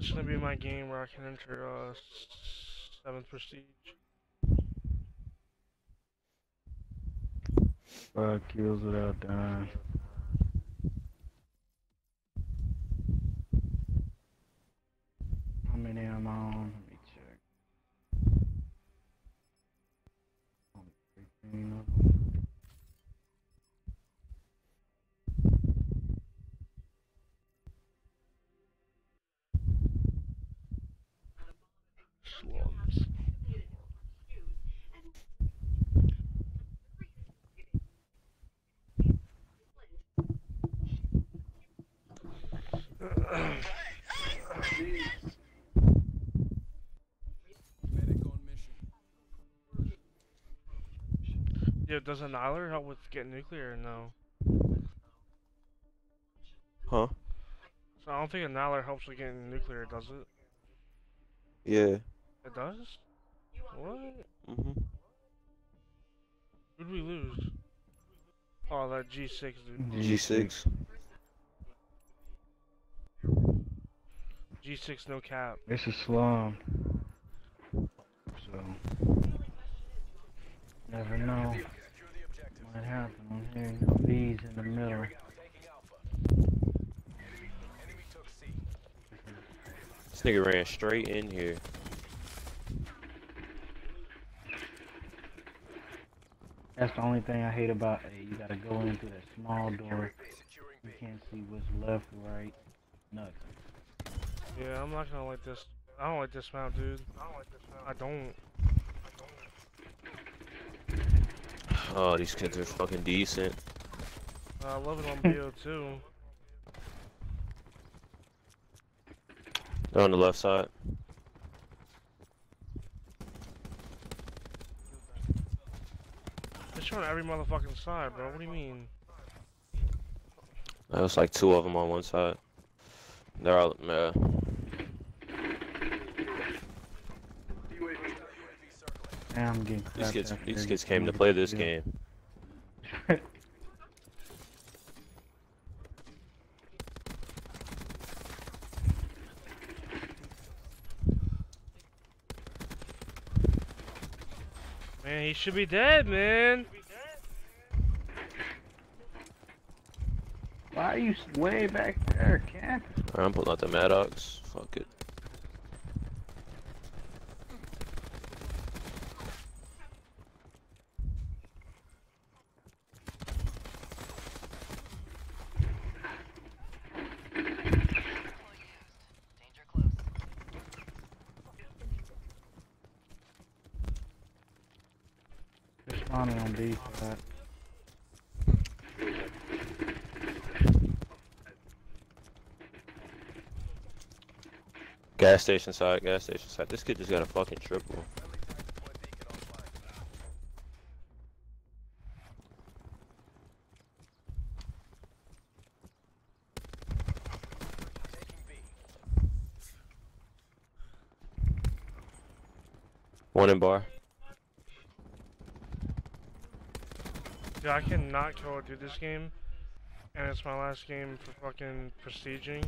This is gonna be my game where I can enter uh seventh prestige. Five kills without dying. How many am I on? Let me check. Only 13 of them. Slums. Medic on mission. Yeah, does Annihilator help with getting nuclear no? Huh? So I don't think Annihilator helps with getting nuclear, does it? Yeah. It does? What? Mhm. Who'd we lose? Oh, that G6 dude. G6. G6 no cap. It's a slum. So, never know. Secure the objective. Might happen on here. No V's in the middle. Taking Alpha. Enemy took C. This nigga ran straight in here. That's the only thing I hate about A. You gotta go in through that small door. You can't see what's left, right, nothing. Yeah, I'm not gonna like this. I don't like this map, dude. I don't like this map. I don't. Oh, these kids are fucking decent. I love it on BO too. They're on the left side. They're showing every motherfucking side, bro. What do you mean? There was like two of them on one side. They're all, uh, circling. Now I'm getting these kids, these kids came to play this game. Man, he should be dead, man. Why are you s- way back there, Cap? I'm pulling out the Maddox. Fuck it. Spawning on B side. Gas station side, gas station side. This kid just got a fucking triple. One in bar. Dude, I cannot of Duty this game, and it's my last game for fucking prestiging,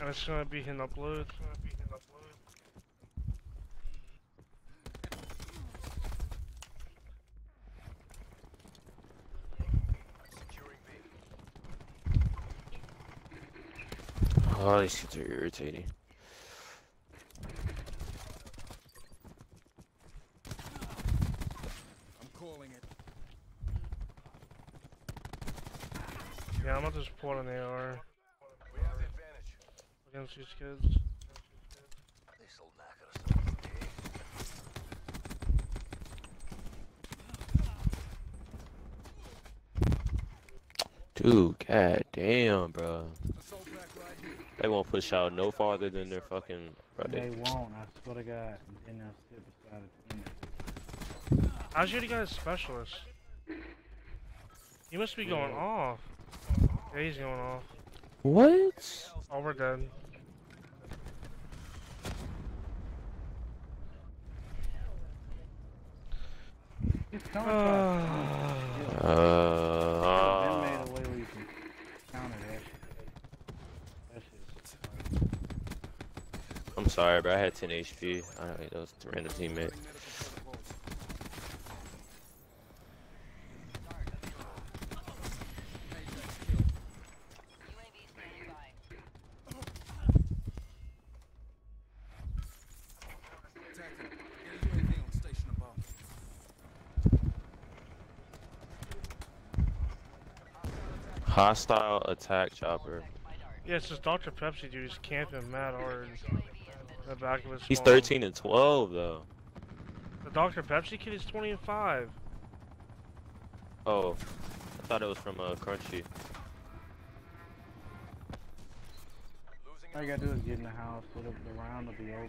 and it's gonna be in upload. Oh, these kids are irritating. Yeah, I'm about to just pull out an AR We have the advantage. against these kids. This'll knock us off? Dude, god damn, bro. Assault pack right here. They won't push out no farther than their fucking. Bro, They they, won't, I swear to God. And then they'll sit beside a team. How's your guy a specialist? He must be going off. Yeah, he's going off. what? Oh, we're dead. It's coming from. Uh, Uh, Been made a way where you can counter that shit. That shit's I'm sorry, bro. I had 10 HP. I don't that was a random teammate. Attacking. Get a UAV on station above. Hostile attack chopper. Yeah, it's just Dr. Pepsi, dude. He's camping mad hard. in The back of his He's 13 and 12 though. The Dr. Pepsi kid is 20 and 5. Oh, I thought it was from uh, Crunchy. All you gotta do is get in the house, so the, the round will be over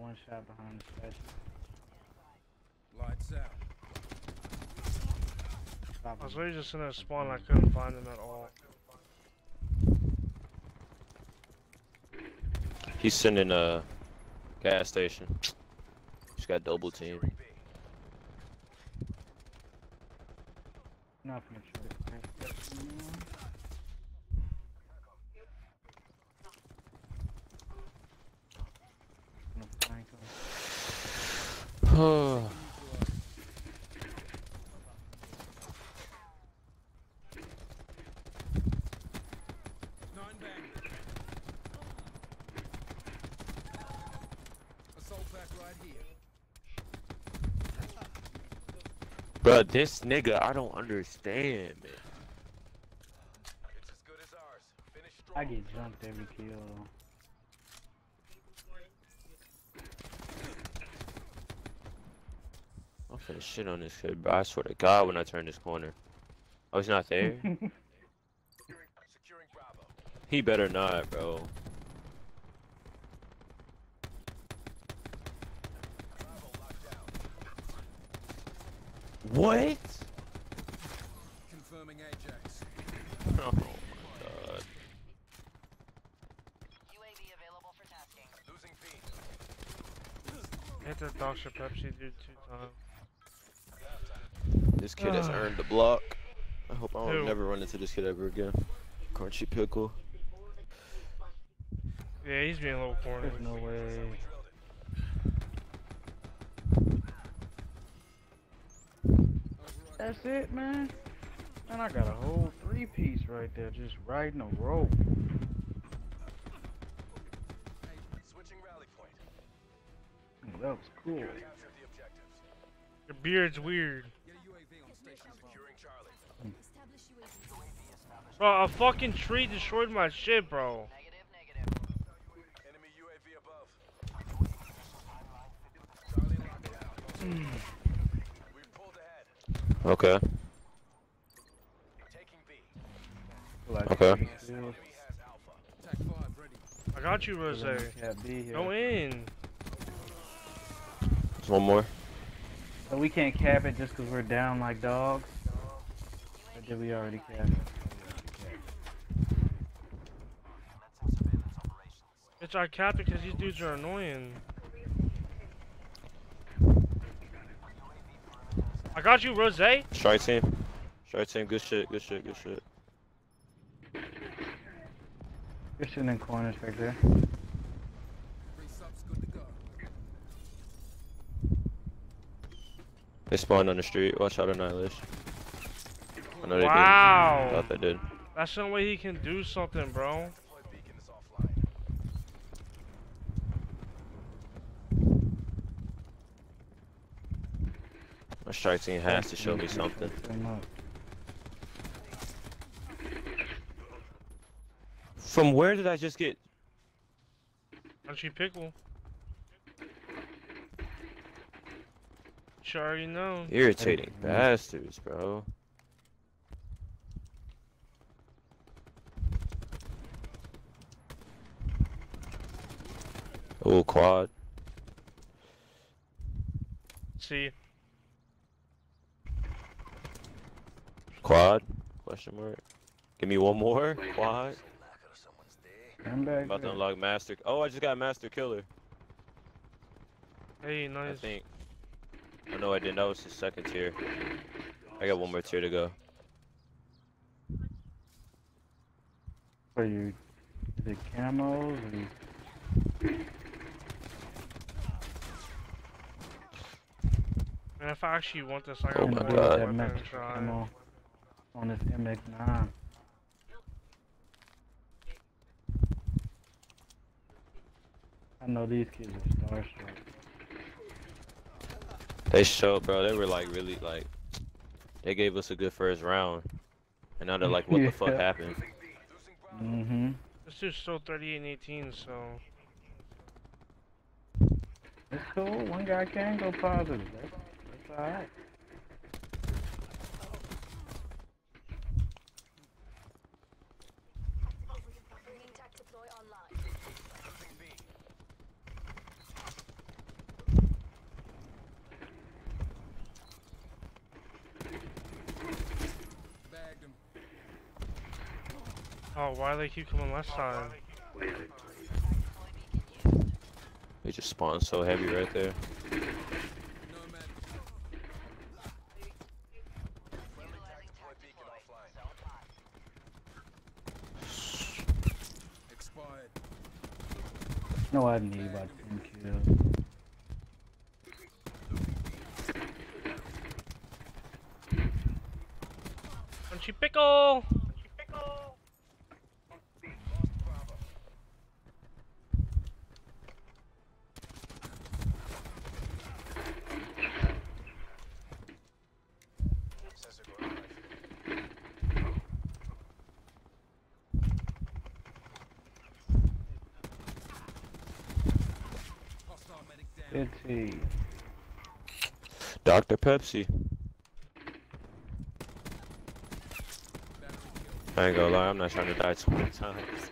one shot behind the statue. Lights out. Stop I was him. literally just in a spawn and I couldn't find him at all. He's sending a gas station. He's got double team. Securing B. Not gonna try to crank that thing. Gonna flank him. Oh, Nine bang. Assault pack right here. Bro, this nigga, I don't understand, man. It's as good as ours. Finish strong. I get jumped every kill. I'm finna shit on this kid, bro. I swear to God, when I turn this corner. Oh, he's not there? He better not, bro. Bravo. What? Confirming Ajax. Oh, my God. UAV available for tasking. Losing B. Hit the Dr. Pepsi dude two times. This kid has ah. earned the block. I hope I Who? don't never run into this kid ever again. Crunchy pickle. Yeah, he's being a little corny. There's no way. That's it, man. And I got a whole three piece right there, just riding a rope. Switching rally point. That was cool. The. Your beard's weird. Get a UAV on station above. Securing Charlie. Bro, a fucking tree destroyed my shit, bro. Negative, negative. Enemy UAV above. Charlie locked down. We've pulled ahead. Okay. Taking B. Like Okay. three kills. Enemy has Alpha. Attack 5 ready. I got you, Rose. Cat B here. Go in. There's one more. So we can't cap it just because we're down like dogs? Or did we already cap it? It's our captain because these dudes are annoying. I got you, Rose. Strike team. Strike team. Good shit. Good shit. Good shit. You're sitting in corners right there. Three subs good. They spawned on the street. Watch out, Annihilation. I know they Wow. did. Thought they did. That's the way he can do something, bro. My strike team has to show me something. From where did I just get? Crunchy pickle. You already know. Irritating bastards, bro. Oh, quad. See, Quad. Question mark. Give me one more. Quad. Come back. About to unlock master. Oh, I just got master killer. Hey, nice. I nice. think. Oh no, I didn't. That was the second tier. I got one more tier to go. For you, the it camos or you- Man, if I actually want this, I Oh gotta my pull God. that weapon max and try. camo on this MX9? I know these kids are starstruck. They showed, bro. They were like really like. They gave us a good first round, and now they're like, "What the fuck Yeah. happened?" Mm-hmm. This dude's still 38 and 18, so. It's cool. One guy can go positive. That's, that's alright. Oh, why do they keep coming left time? They just spawned so heavy right there. Utilizing tac deploy. Zone five. No, I need about 10 kills. Crunchy pickle! Sensor go live. Fifty. Dr. Pepsi. I ain't gonna lie, I'm not trying to die 20 times.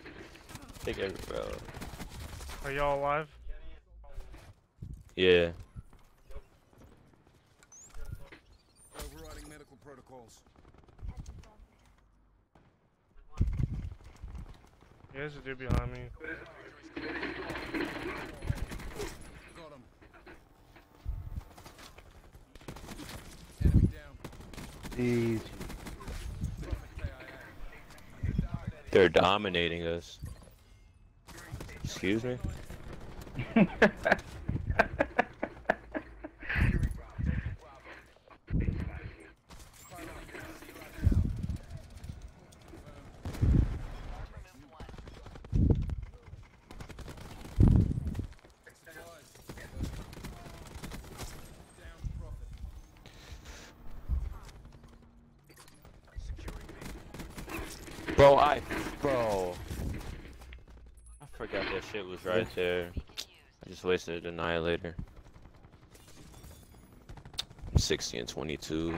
Take every bro. Are y'all alive? Yeah. Overriding medical protocols. Yeah, there's a dude behind me. Got him. Enemy down. Easy. They're dominating us. Excuse me? Bro, I. Bro. I forgot that shit was right there. I just wasted an annihilator. 60 and 22.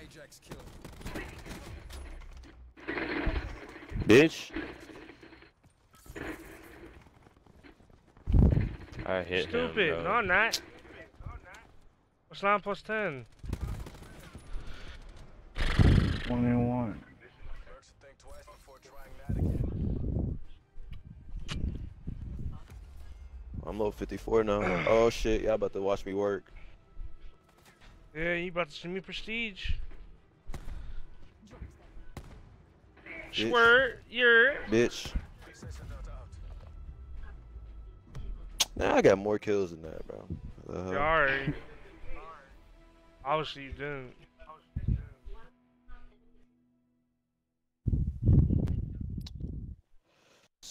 Ajax killed. Bitch. I hit him. Stupid! bro. No, I'm not. What's 9 plus 10? 21. I'm low 54 now. oh shit, y'all about to watch me work. Yeah, you about to see me prestige. Swear you're. Bitch. Nah, I got more kills than that, bro. Uh, Sorry. Obviously, you didn't.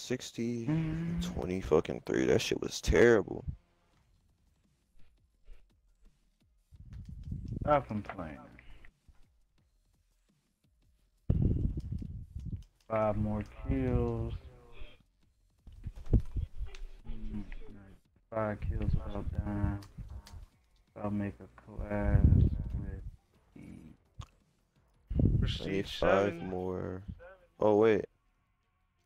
Sixty, Mm. 20 fucking 3. That shit was terrible. Stop complaining. Five more kills. Five kills without dying. I'll make a class with the I need Prestige five more. Oh, wait.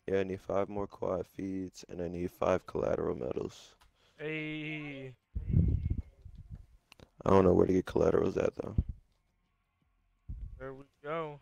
Yeah, I need five more quad feeds, and I need five collateral medals. Hey. I don't know where to get collaterals at, though. There we go.